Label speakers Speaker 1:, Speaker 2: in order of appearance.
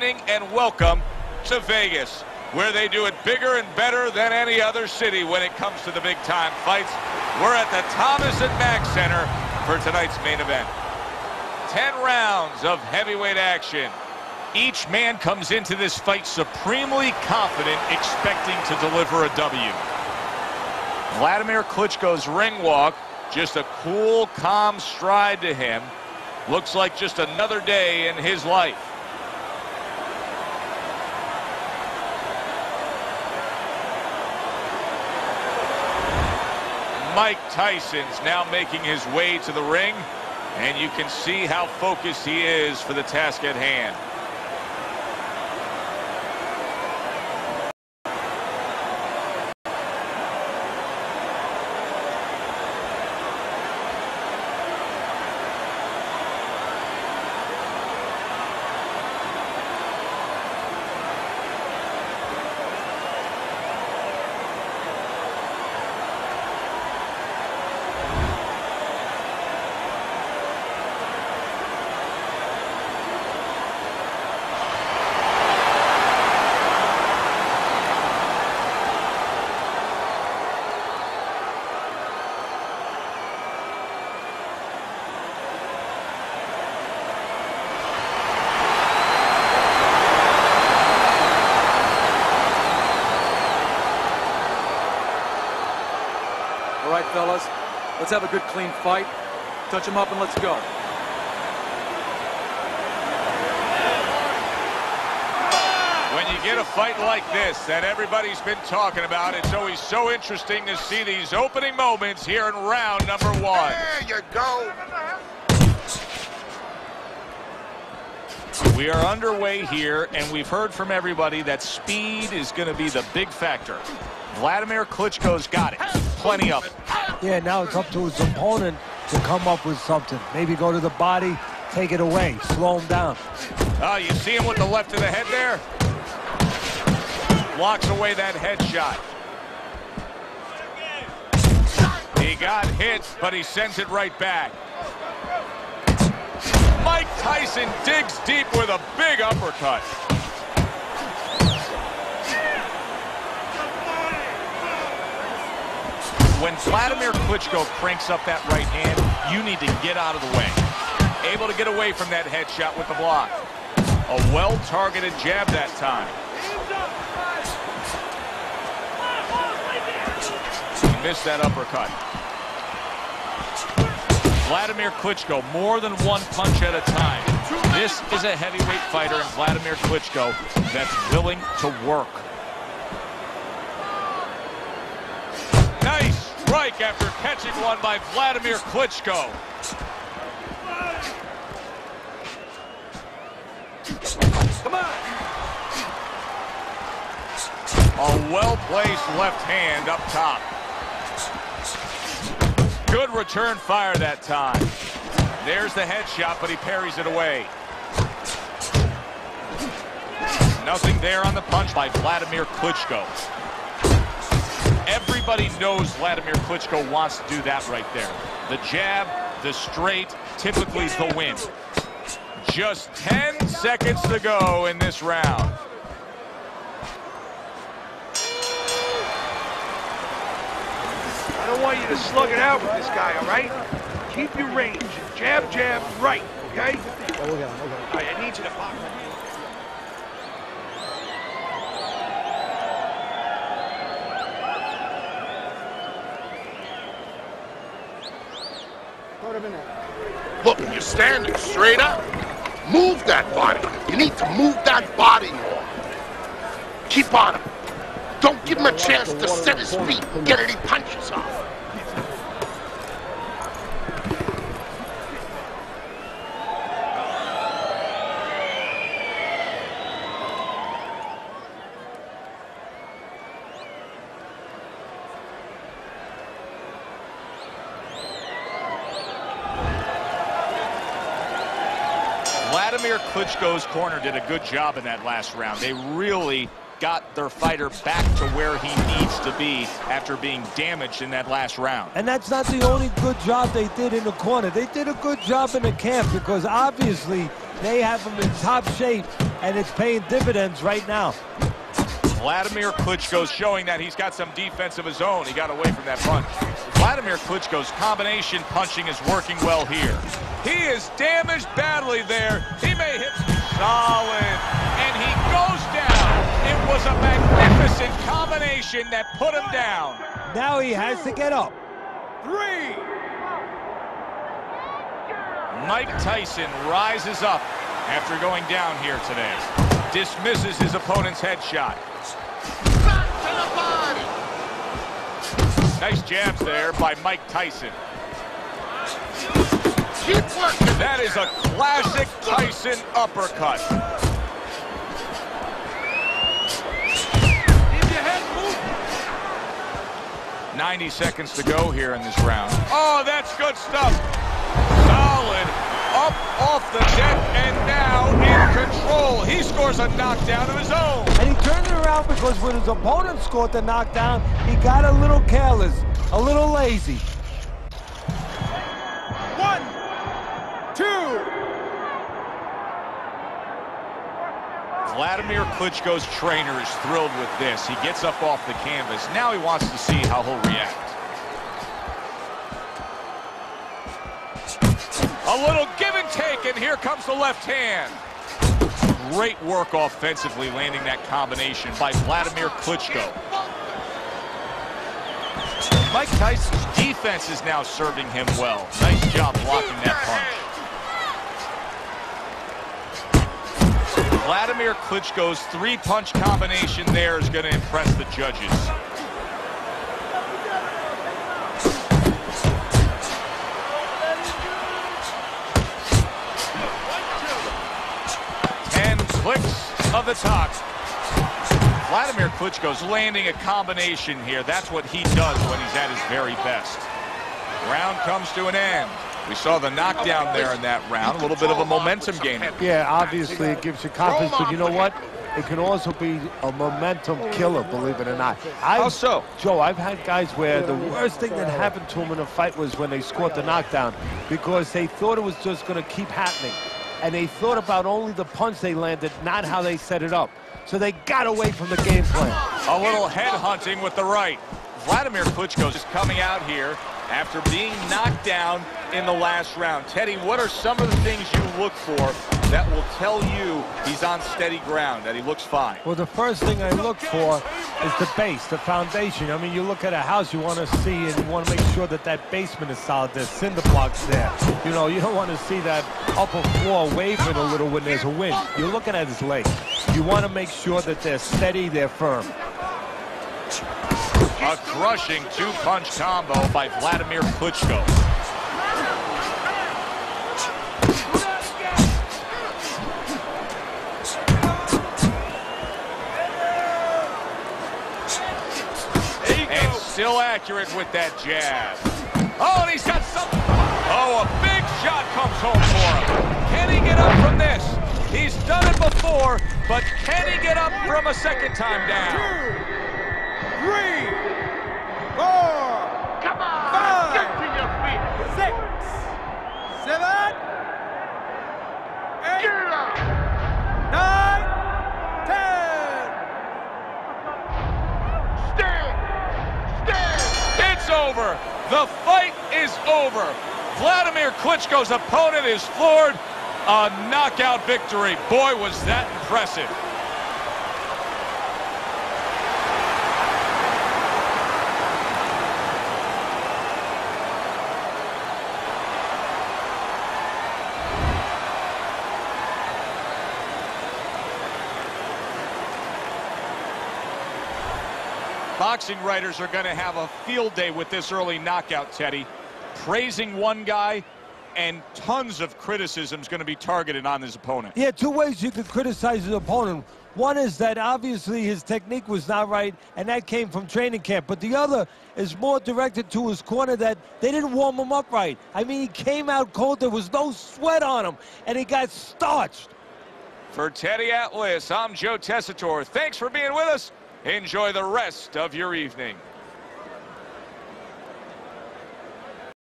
Speaker 1: and welcome to Vegas, where they do it bigger and better than any other city when it comes to the big-time fights. We're at the Thomas and Mack Center for tonight's main event. Ten rounds of heavyweight action. Each man comes into this fight supremely confident, expecting to deliver a W. Wladimir Klitschko's ring walk, just a cool, calm stride to him. Looks like just another day in his life. Mike Tyson's now making his way to the ring, and you can see how focused he is for the task at hand.
Speaker 2: Right, fellas, let's have a good, clean fight. Touch him up and let's go.
Speaker 1: When you get a fight like this that everybody's been talking about, it's always so interesting to see these opening moments here in round number one.
Speaker 3: There you go.
Speaker 1: We are underway here, and we've heard from everybody that speed is going to be the big factor. Wladimir Klitschko's got it. Plenty of it.
Speaker 4: Yeah, now it's up to his opponent to come up with something. Maybe go to the body, take it away, slow him down.
Speaker 1: Oh, you see him with the left of the head there? Blocks away that headshot. He got hit, but he sends it right back. Mike Tyson digs deep with a big uppercut. When Wladimir Klitschko cranks up that right hand, you need to get out of the way. Able to get away from that headshot with the block. A well-targeted jab that time. He missed that uppercut. Wladimir Klitschko, more than one punch at a time. This is a heavyweight fighter in Wladimir Klitschko that's willing to work. Strike after catching one by Wladimir Klitschko.
Speaker 2: Come on!
Speaker 1: A well-placed left hand up top. Good return fire that time. There's the headshot, but he parries it away. Nothing there on the punch by Wladimir Klitschko. Everybody knows Wladimir Klitschko wants to do that right there. The jab, the straight, typically the win. Just 10 seconds to go in this round.
Speaker 3: I don't want you to slug it out with this guy, all right? Keep your range. Jab, jab, right, okay?
Speaker 4: Oh, we'll get him, we'll get him.
Speaker 3: All right, I need you to pop. Look, you're standing straight up. Move that body. You need to move that body more. Keep on him. Don't give him a chance to set his feet and get any punches off.
Speaker 1: Wladimir Klitschko's corner did a good job in that last round. They really got their fighter back to where he needs to be after being damaged in that last round.
Speaker 4: And that's not the only good job they did in the corner. They did a good job in the camp because obviously they have him in top shape and it's paying dividends right now.
Speaker 1: Wladimir Klitschko's showing that he's got some defense of his own. He got away from that punch. Wladimir Klitschko's combination punching is working well here. He is damaged badly there. He may hit solid, and he goes down. It was a magnificent combination that put him down.
Speaker 4: Now he has to get up.
Speaker 1: Three. Mike Tyson rises up after going down here today. Dismisses his opponent's headshot. Nice jabs there by Mike Tyson. That is a classic Tyson uppercut.
Speaker 2: Head moving.
Speaker 1: 90 seconds to go here in this round. Oh, that's good stuff. Solid. Up off the deck and now in control. He scores a knockdown of his own.
Speaker 4: And he turned it around because when his opponent scored the knockdown, he got a little careless, a little lazy.
Speaker 2: One, two.
Speaker 1: Wladimir Klitschko's trainer is thrilled with this. He gets up off the canvas. Now he wants to see how he'll react. A little give and take, and here comes the left hand. Great work offensively landing that combination by Wladimir Klitschko. Mike Tyson's defense is now serving him well. Nice job blocking that punch. Wladimir Klitschko's three-punch combination there is going to impress the judges. Clicks of the top. Wladimir Klitschko's landing a combination here. That's what he does when he's at his very best. Round comes to an end. We saw the knockdown there in that round. A little bit of a momentum gainer.
Speaker 4: Yeah, obviously it gives you confidence, but you know what? It can also be a momentum killer, believe it or not. i
Speaker 1: How so?
Speaker 4: Joe, I've had guys where the worst thing that happened to them in a fight was when they scored the knockdown because they thought it was just going to keep happening. And they thought about only the punch they landed, not how they set it up. So they got away from the game plan.
Speaker 1: A little head hunting with the right. Wladimir Klitschko is coming out here after being knocked down in the last round. Teddy, what are some of the things you look for that will tell you he's on steady ground, that he looks fine?
Speaker 4: Well, the first thing I look for is the base, the foundation. I mean, you look at a house, you want to see and you want to make sure that that basement is solid. There's cinder blocks there. You know, you don't want to see that upper floor wavering a little when there's a wind. You're looking at his legs. You want to make sure that they're steady, they're firm.
Speaker 1: A crushing two-punch combo by Wladimir Klitschko. Still accurate with that jab. Oh, he's got something. Oh, a big shot comes home for him. Can he get up from this? He's done it before, but can he get up from a second time down? Two, Three, The fight is over. Wladimir Klitschko's opponent is floored. A knockout victory. Boy, was that impressive. Boxing writers are going to have a field day with this early knockout, Teddy. Praising one guy and tons of criticism is going to be targeted on his opponent.
Speaker 4: Yeah, two ways you could criticize his opponent. One is that obviously his technique was not right, and that came from training camp. But the other is more directed to his corner that they didn't warm him up right. I mean, he came out cold. There was no sweat on him, and he got starched.
Speaker 1: For Teddy Atlas, I'm Joe Tessitore. Thanks for being with us. Enjoy the rest of your evening.